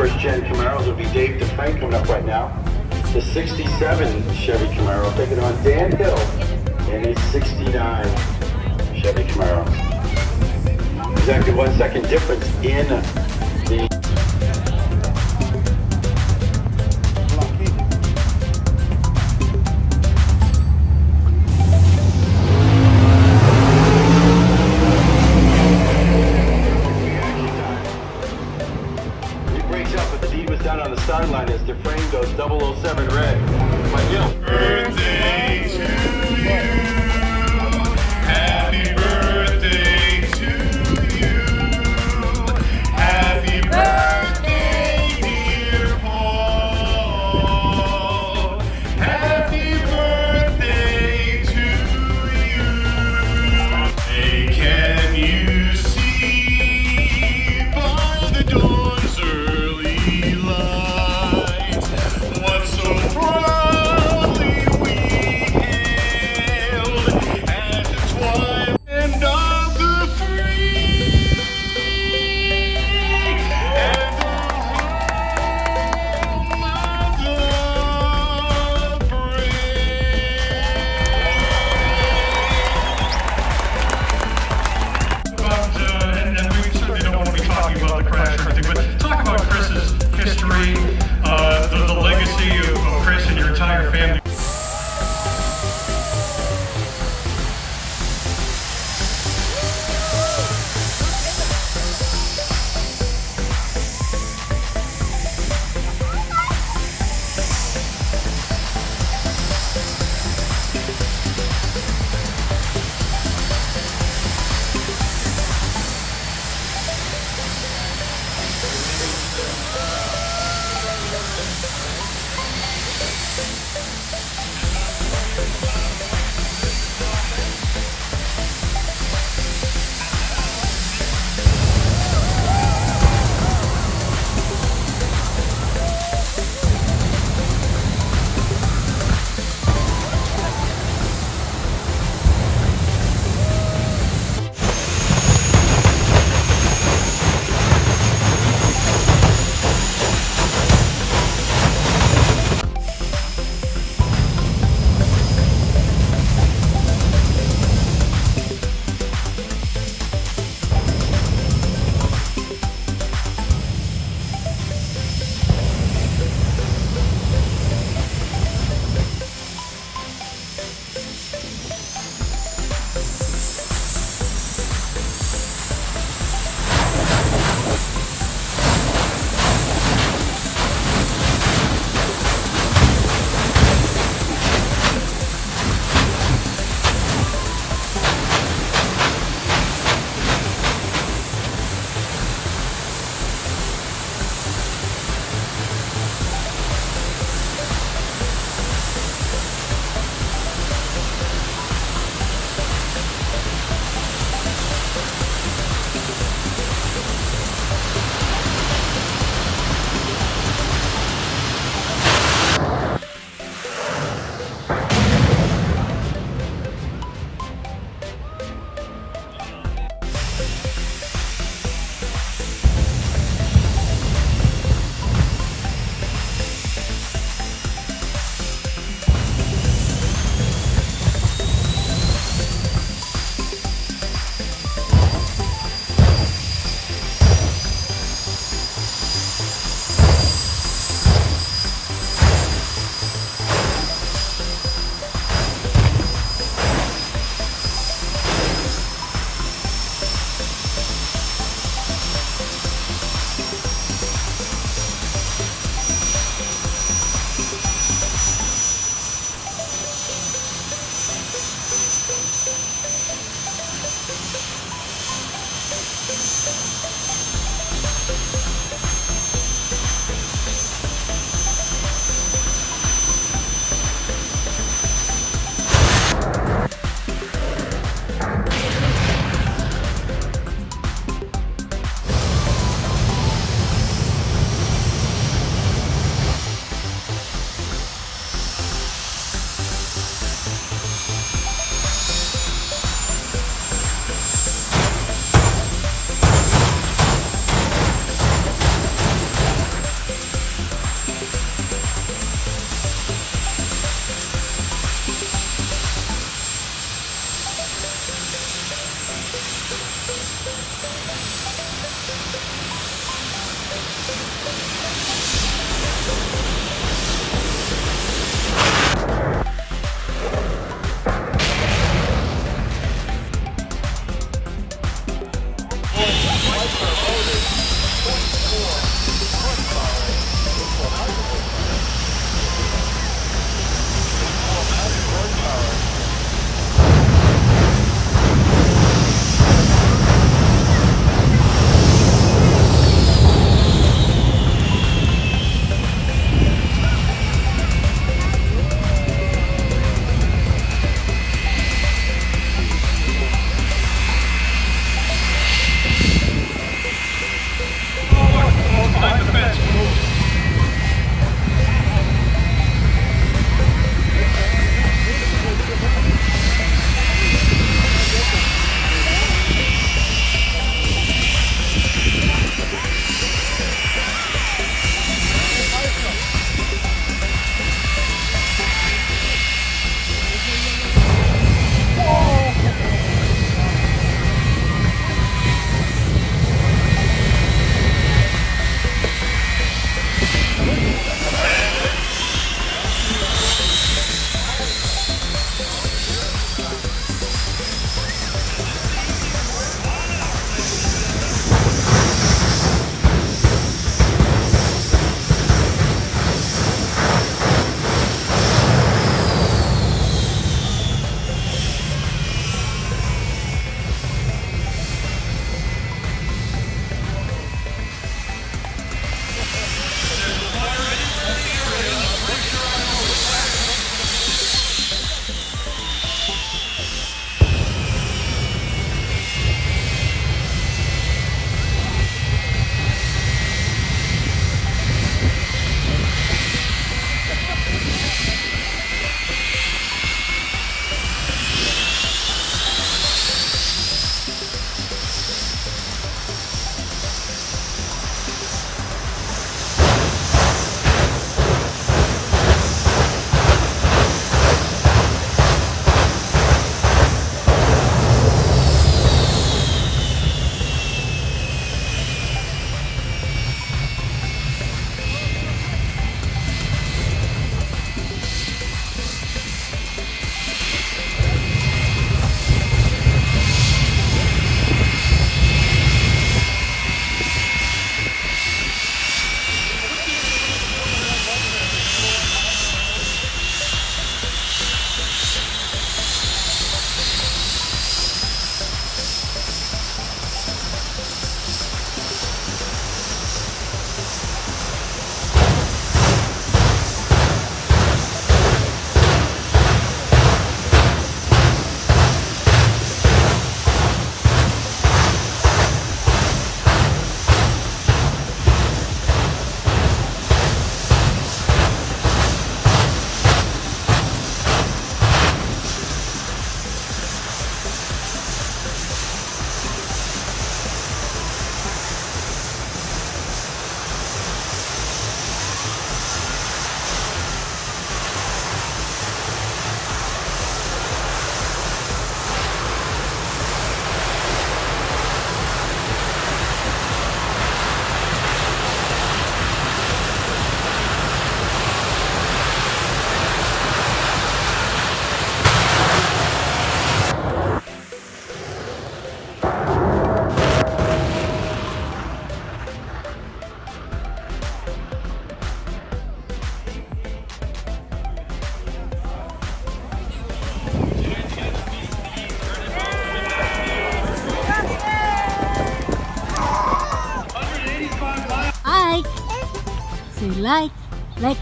first gen Camaros will be Dave Dufresne coming up right now. The 67 Chevy Camaro taking on Dan Hill in a 69 Chevy Camaro. Exactly one second difference in the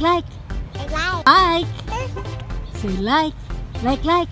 like, like, like, Like. like. Say like, like, like.